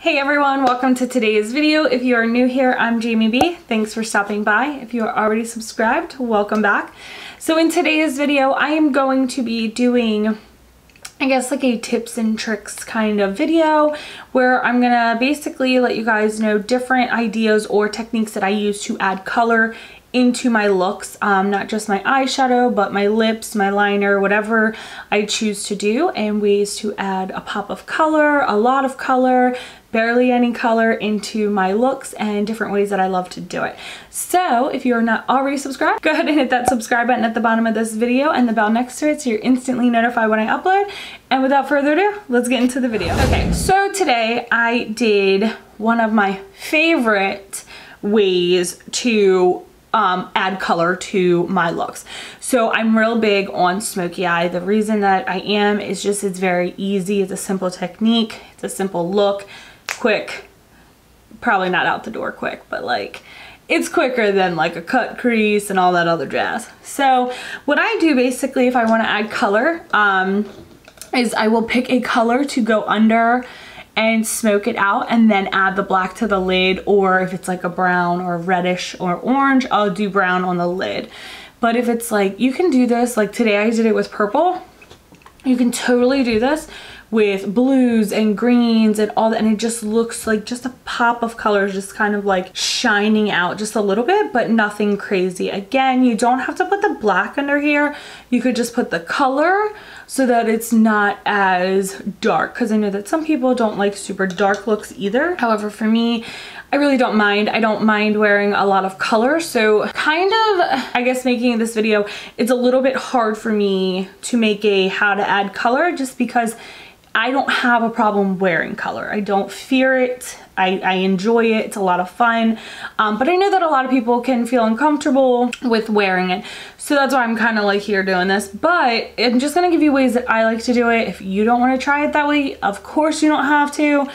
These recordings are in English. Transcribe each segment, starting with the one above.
Hey everyone, welcome to today's video. If you are new here, I'm Jamie Bee. Thanks for stopping by. If you are already subscribed, welcome back. So in today's video, I am going to be doing I guess like a tips and tricks kind of video where I'm gonna basically let you guys know different ideas or techniques that I use to add color into my looks, um, not just my eyeshadow, but my lips, my liner, whatever I choose to do, and ways to add a pop of color, a lot of color, barely any color into my looks and different ways that I love to do it. So if you're not already subscribed, go ahead and hit that subscribe button at the bottom of this video and the bell next to it so you're instantly notified when I upload. And without further ado, let's get into the video. Okay, so today I did one of my favorite ways to um, add color to my looks. So I'm real big on smoky eye. The reason that I am is just it's very easy. It's a simple technique. It's a simple look quick. Probably not out the door quick, but like it's quicker than like a cut crease and all that other jazz. So what I do basically if I want to add color um, is I will pick a color to go under and smoke it out and then add the black to the lid or if it's like a brown or reddish or orange I'll do brown on the lid but if it's like you can do this like today I did it with purple you can totally do this with blues and greens and all that and it just looks like just a pop of colors just kind of like shining out just a little bit but nothing crazy again you don't have to put the black under here you could just put the color so that it's not as dark because I know that some people don't like super dark looks either however for me I really don't mind. I don't mind wearing a lot of color. So kind of, I guess making this video, it's a little bit hard for me to make a how to add color just because I don't have a problem wearing color. I don't fear it. I, I enjoy it. It's a lot of fun. Um, but I know that a lot of people can feel uncomfortable with wearing it. So that's why I'm kind of like here doing this. But I'm just going to give you ways that I like to do it. If you don't want to try it that way, of course you don't have to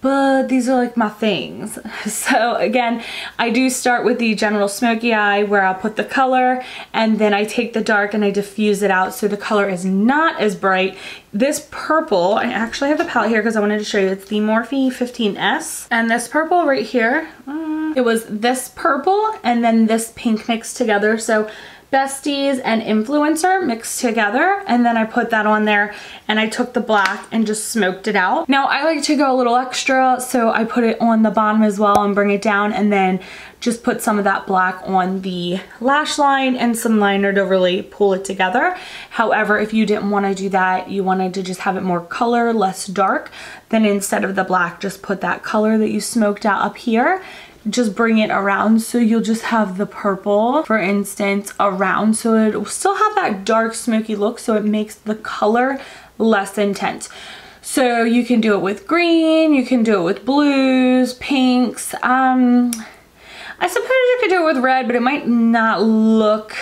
but these are like my things. So again, I do start with the general smoky eye where I'll put the color and then I take the dark and I diffuse it out so the color is not as bright. This purple, I actually have the palette here because I wanted to show you, it's the Morphe 15S. And this purple right here, uh, it was this purple and then this pink mixed together. So besties and influencer mixed together and then I put that on there and I took the black and just smoked it out. Now I like to go a little extra so I put it on the bottom as well and bring it down and then just put some of that black on the lash line and some liner to really pull it together. However, if you didn't want to do that, you wanted to just have it more color, less dark, then instead of the black, just put that color that you smoked out up here just bring it around. So you'll just have the purple for instance around. So it'll still have that dark smoky look so it makes the color less intense. So you can do it with green you can do it with blues pinks um I suppose you could do it with red but it might not look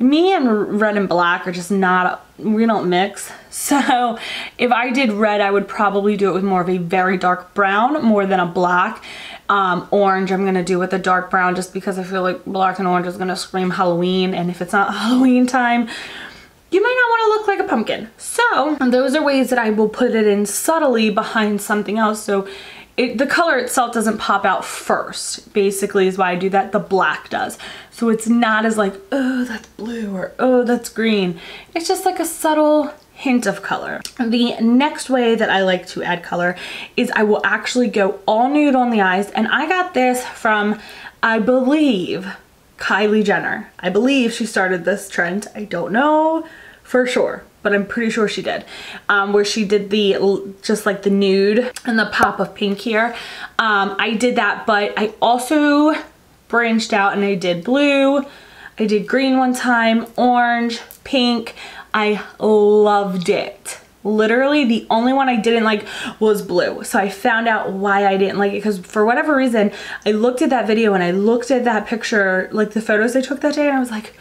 me and red and black are just not we don't mix. So if I did red I would probably do it with more of a very dark brown more than a black um, orange I'm gonna do with a dark brown just because I feel like black and orange is gonna scream Halloween and if it's not Halloween time you might not want to look like a pumpkin. So those are ways that I will put it in subtly behind something else. So it, the color itself doesn't pop out first basically is why I do that. The black does. So it's not as like oh that's blue or oh that's green. It's just like a subtle hint of color. The next way that I like to add color is I will actually go all nude on the eyes and I got this from, I believe, Kylie Jenner. I believe she started this trend. I don't know for sure, but I'm pretty sure she did. Um, where she did the, just like the nude and the pop of pink here. Um, I did that, but I also branched out and I did blue. I did green one time, orange, pink. I loved it. Literally the only one I didn't like was blue. So I found out why I didn't like it because for whatever reason, I looked at that video and I looked at that picture, like the photos I took that day and I was like,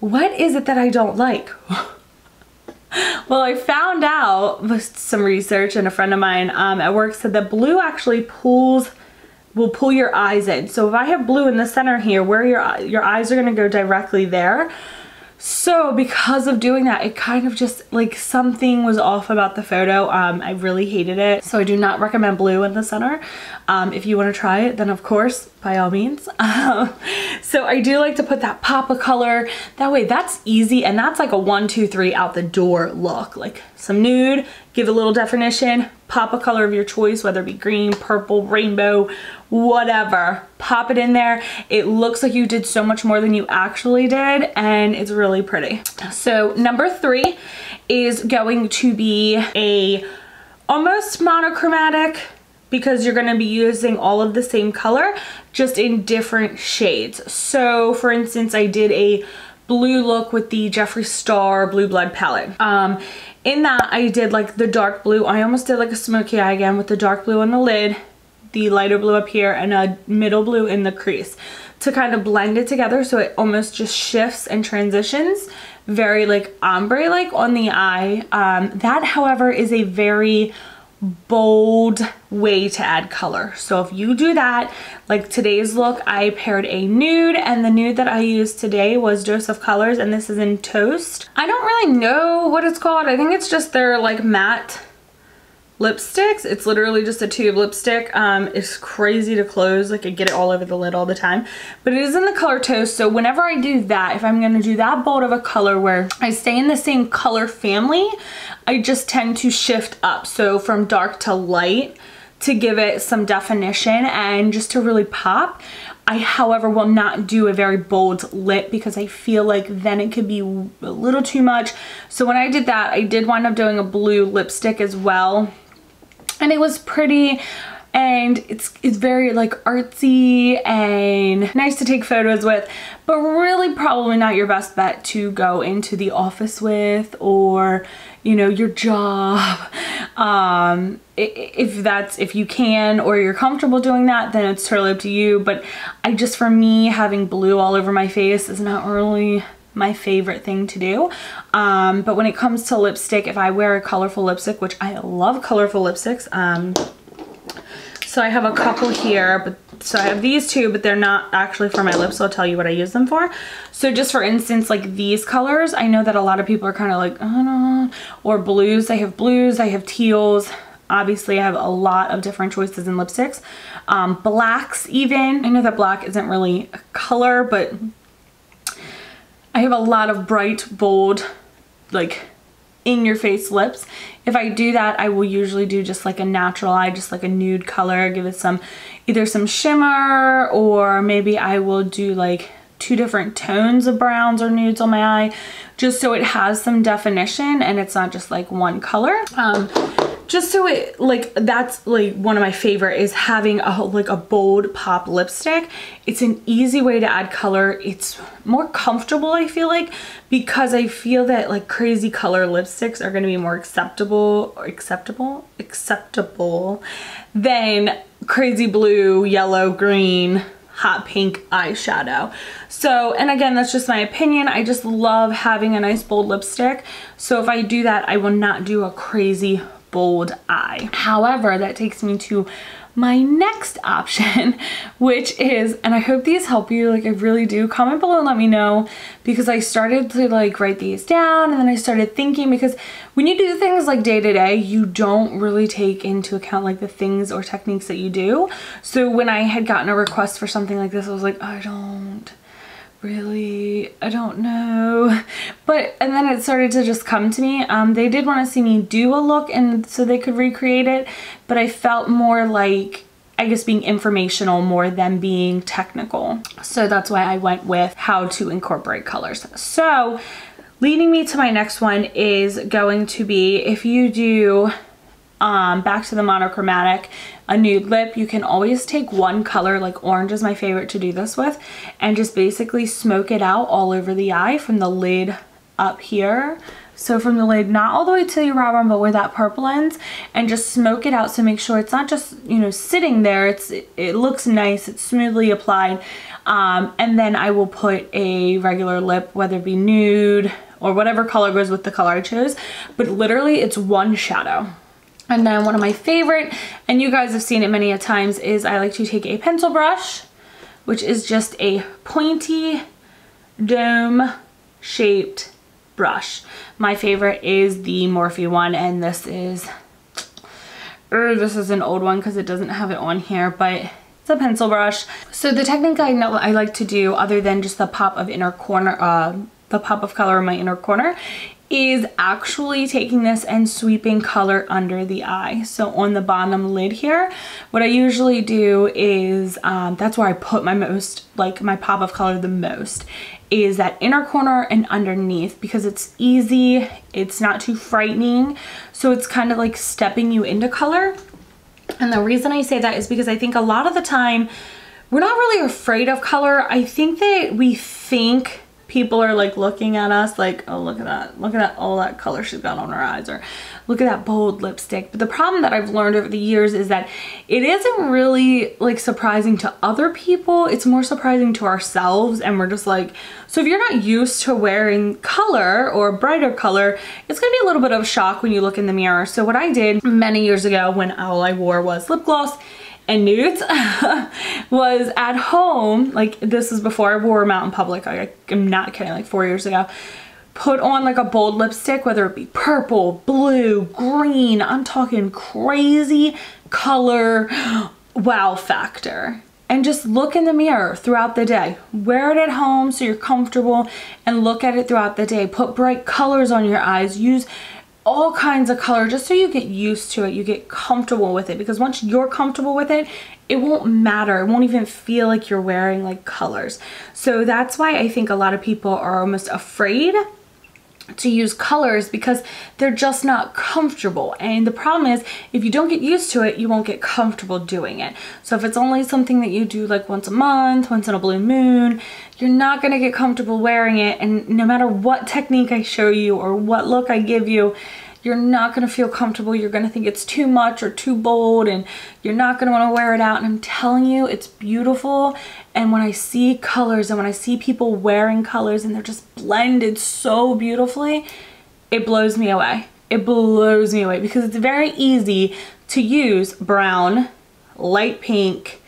what is it that I don't like? well, I found out with some research and a friend of mine um, at work said that blue actually pulls will pull your eyes in. So if I have blue in the center here, where your your eyes are gonna go directly there. So because of doing that, it kind of just like something was off about the photo. Um, I really hated it. So I do not recommend blue in the center. Um, if you want to try it, then of course, by all means. So I do like to put that pop of color. That way that's easy and that's like a one, two, three out the door look. Like some nude, give a little definition, pop a color of your choice, whether it be green, purple, rainbow, whatever. Pop it in there. It looks like you did so much more than you actually did and it's really pretty. So number three is going to be a almost monochromatic because you're gonna be using all of the same color, just in different shades. So for instance, I did a blue look with the Jeffree Star Blue Blood palette. Um, in that I did like the dark blue. I almost did like a smoky eye again with the dark blue on the lid, the lighter blue up here, and a middle blue in the crease to kind of blend it together so it almost just shifts and transitions very like ombre like on the eye. Um, that however is a very bold way to add color. So if you do that, like today's look, I paired a nude and the nude that I used today was Joseph Colors and this is in Toast. I don't really know what it's called. I think it's just their like matte lipsticks. It's literally just a tube lipstick. Um, it's crazy to close. Like I get it all over the lid all the time. But it is in the color Toast. So whenever I do that, if I'm going to do that bold of a color where I stay in the same color family, I just tend to shift up. So from dark to light to give it some definition and just to really pop. I, however, will not do a very bold lip because I feel like then it could be a little too much. So when I did that, I did wind up doing a blue lipstick as well and it was pretty and it's it's very like artsy and nice to take photos with but really probably not your best bet to go into the office with or you know your job. Um if that's if you can or you're comfortable doing that then it's totally up to you but I just for me having blue all over my face is not really my favorite thing to do. Um, but when it comes to lipstick, if I wear a colorful lipstick, which I love colorful lipsticks, um, so I have a couple here, but so I have these two, but they're not actually for my lips, so I'll tell you what I use them for. So just for instance, like these colors, I know that a lot of people are kind of like, I don't or blues. I have blues, I have teals. Obviously, I have a lot of different choices in lipsticks. Um, blacks even. I know that black isn't really a color, but I have a lot of bright, bold, like in your face lips. If I do that, I will usually do just like a natural eye, just like a nude color, give it some, either some shimmer or maybe I will do like two different tones of browns or nudes on my eye just so it has some definition and it's not just like one color. Um, just so it like that's like one of my favorite is having a like a bold pop lipstick it's an easy way to add color it's more comfortable I feel like because I feel that like crazy color lipsticks are going to be more acceptable or acceptable acceptable than crazy blue yellow green hot pink eyeshadow. So, and again, that's just my opinion. I just love having a nice bold lipstick. So if I do that, I will not do a crazy bold eye. However, that takes me to my next option, which is, and I hope these help you, like I really do, comment below and let me know because I started to like write these down and then I started thinking because when you do things like day to day, you don't really take into account like the things or techniques that you do. So when I had gotten a request for something like this, I was like, I don't really? I don't know. But and then it started to just come to me. Um they did want to see me do a look and so they could recreate it but I felt more like I guess being informational more than being technical. So that's why I went with how to incorporate colors. So leading me to my next one is going to be if you do um, back to the monochromatic, a nude lip, you can always take one color, like orange is my favorite to do this with, and just basically smoke it out all over the eye from the lid up here. So from the lid, not all the way to your brow bone, but where that purple ends, and just smoke it out so make sure it's not just, you know, sitting there. It's It, it looks nice, it's smoothly applied. Um, and then I will put a regular lip, whether it be nude or whatever color goes with the color I chose. But literally, it's one shadow. And then one of my favorite, and you guys have seen it many a times, is I like to take a pencil brush, which is just a pointy dome shaped brush. My favorite is the Morphe one and this is, er, this is an old one because it doesn't have it on here, but it's a pencil brush. So the technique I know I like to do other than just the pop of inner corner, uh, the pop of color in my inner corner is actually taking this and sweeping color under the eye. So on the bottom lid here, what I usually do is, um, that's where I put my most, like my pop of color the most, is that inner corner and underneath because it's easy, it's not too frightening. So it's kind of like stepping you into color. And the reason I say that is because I think a lot of the time, we're not really afraid of color. I think that we think people are like looking at us like, oh, look at that. Look at that, all that color she's got on her eyes or look at that bold lipstick. But the problem that I've learned over the years is that it isn't really like surprising to other people. It's more surprising to ourselves. And we're just like, so if you're not used to wearing color or brighter color, it's gonna be a little bit of a shock when you look in the mirror. So what I did many years ago when all I wore was lip gloss and nudes was at home, like this is before I wore them out in public, like, I'm not kidding, like four years ago, put on like a bold lipstick, whether it be purple, blue, green, I'm talking crazy color wow factor. And just look in the mirror throughout the day. Wear it at home so you're comfortable and look at it throughout the day. Put bright colors on your eyes. Use all kinds of color just so you get used to it you get comfortable with it. Because once you're comfortable with it it won't matter. It won't even feel like you're wearing like colors. So that's why I think a lot of people are almost afraid to use colors because they're just not comfortable. And the problem is if you don't get used to it you won't get comfortable doing it. So if it's only something that you do like once a month once in a blue moon you're not to get comfortable wearing it. And no matter what technique I show you or what look I give you you're not going to feel comfortable. You're going to think it's too much or too bold and you're not going to want to wear it out. And I'm telling you, it's beautiful. And when I see colors and when I see people wearing colors and they're just blended so beautifully, it blows me away. It blows me away because it's very easy to use brown, light pink,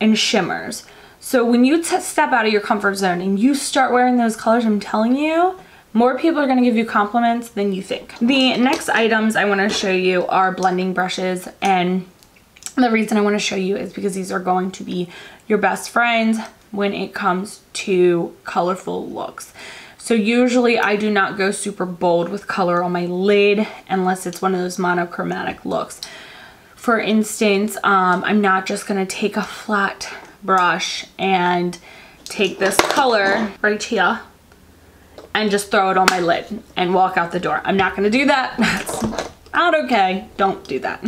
and shimmers. So when you step out of your comfort zone and you start wearing those colors, I'm telling you, more people are going to give you compliments than you think. The next items I want to show you are blending brushes and the reason I want to show you is because these are going to be your best friends when it comes to colorful looks. So usually I do not go super bold with color on my lid unless it's one of those monochromatic looks. For instance, um, I'm not just going to take a flat brush and take this color right here and just throw it on my lid and walk out the door. I'm not gonna do that. That's not okay. Don't do that.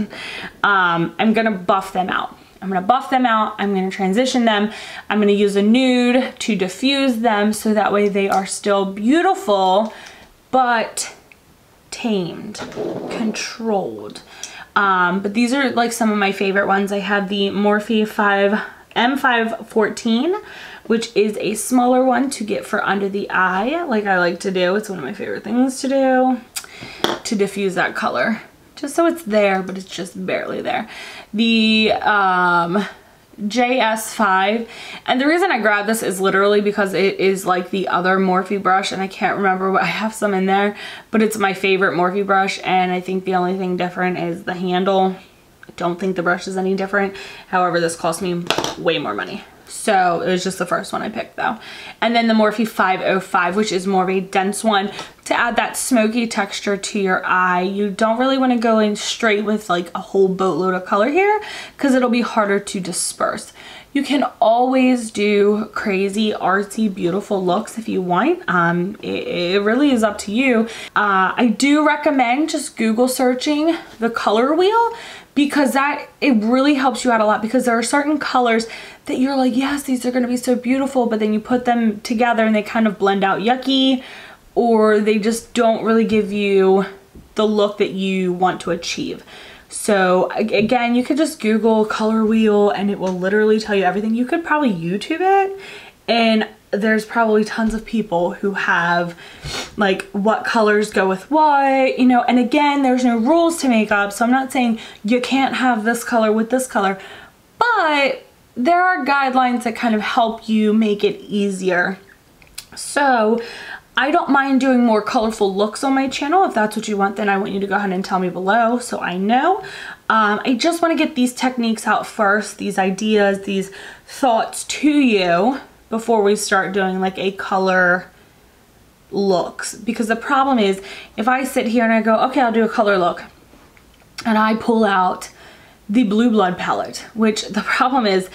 Um, I'm gonna buff them out. I'm gonna buff them out, I'm gonna transition them, I'm gonna use a nude to diffuse them so that way they are still beautiful, but tamed, controlled. Um, but these are like some of my favorite ones. I have the Morphe 5 M514 which is a smaller one to get for under the eye, like I like to do. It's one of my favorite things to do, to diffuse that color. Just so it's there, but it's just barely there. The um, JS5, and the reason I grabbed this is literally because it is like the other Morphe brush, and I can't remember what, I have some in there, but it's my favorite Morphe brush, and I think the only thing different is the handle. Don't think the brush is any different. However, this cost me way more money. So it was just the first one I picked though. And then the Morphe 505, which is more of a dense one to add that smoky texture to your eye. You don't really want to go in straight with like a whole boatload of color here because it'll be harder to disperse. You can always do crazy, artsy, beautiful looks if you want. Um, it, it really is up to you. Uh, I do recommend just Google searching the color wheel because that it really helps you out a lot because there are certain colors that you're like yes these are going to be so beautiful but then you put them together and they kind of blend out yucky or they just don't really give you the look that you want to achieve so again you could just google color wheel and it will literally tell you everything you could probably youtube it and there's probably tons of people who have like what colors go with what, you know, and again, there's no rules to makeup. So I'm not saying you can't have this color with this color, but there are guidelines that kind of help you make it easier. So I don't mind doing more colorful looks on my channel. If that's what you want, then I want you to go ahead and tell me below so I know. Um, I just want to get these techniques out first, these ideas, these thoughts to you before we start doing like a color looks. Because the problem is, if I sit here and I go, okay, I'll do a color look, and I pull out the Blue Blood palette, which the problem is,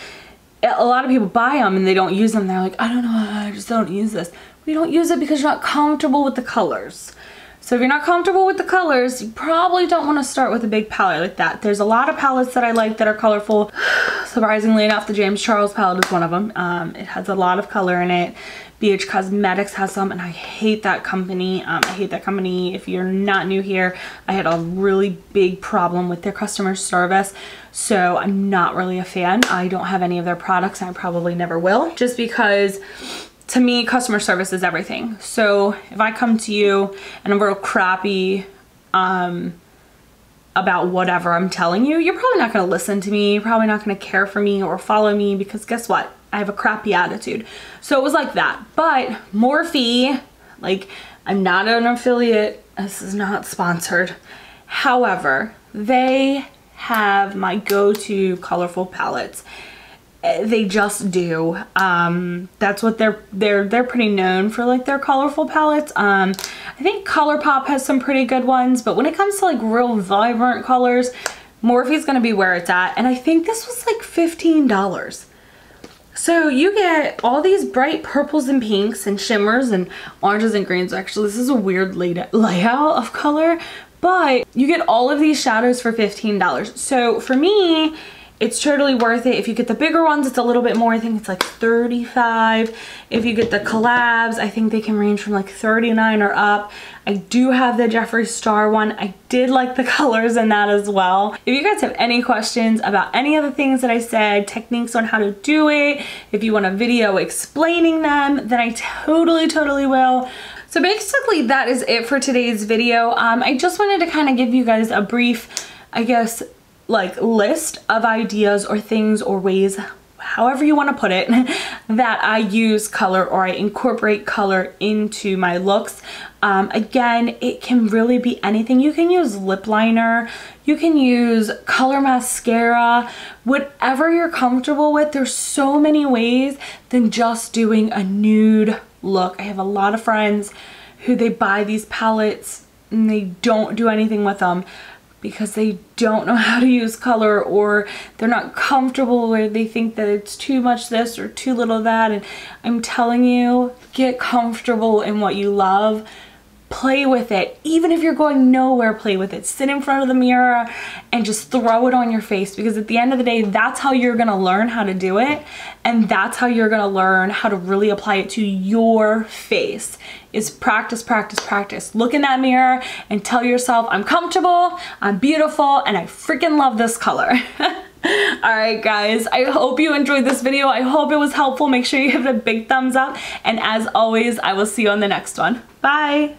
a lot of people buy them and they don't use them. They're like, I don't know, I just don't use this. We don't use it because you're not comfortable with the colors. So if you're not comfortable with the colors, you probably don't want to start with a big palette like that. There's a lot of palettes that I like that are colorful. Surprisingly enough, the James Charles palette is one of them. Um, it has a lot of color in it. BH Cosmetics has some and I hate that company. Um, I hate that company. If you're not new here, I had a really big problem with their customer service. So I'm not really a fan. I don't have any of their products I probably never will just because to me, customer service is everything. So if I come to you and I'm real crappy um, about whatever I'm telling you, you're probably not going to listen to me. You're probably not going to care for me or follow me because guess what? I have a crappy attitude. So it was like that. But Morphe, like I'm not an affiliate. This is not sponsored. However, they have my go-to colorful palettes they just do. Um, that's what they're they're they're pretty known for like their colorful palettes. Um, I think ColourPop has some pretty good ones but when it comes to like real vibrant colors Morphe's gonna be where it's at and I think this was like $15 so you get all these bright purples and pinks and shimmers and oranges and greens. Actually this is a weird layout of color but you get all of these shadows for $15 so for me it's totally worth it. If you get the bigger ones, it's a little bit more. I think it's like 35. If you get the collabs, I think they can range from like 39 or up. I do have the Jeffree Star one. I did like the colors in that as well. If you guys have any questions about any of the things that I said, techniques on how to do it, if you want a video explaining them, then I totally, totally will. So basically that is it for today's video. Um, I just wanted to kind of give you guys a brief, I guess, like list of ideas or things or ways however you want to put it that I use color or I incorporate color into my looks. Um, again it can really be anything. You can use lip liner you can use color mascara whatever you're comfortable with. There's so many ways than just doing a nude look. I have a lot of friends who they buy these palettes and they don't do anything with them because they don't know how to use color or they're not comfortable or they think that it's too much this or too little that. And I'm telling you get comfortable in what you love play with it even if you're going nowhere play with it sit in front of the mirror and just throw it on your face because at the end of the day that's how you're gonna learn how to do it and that's how you're gonna learn how to really apply it to your face is practice practice practice look in that mirror and tell yourself I'm comfortable I'm beautiful and I freaking love this color Alright guys, I hope you enjoyed this video. I hope it was helpful. Make sure you give it a big thumbs up. And as always, I will see you on the next one. Bye!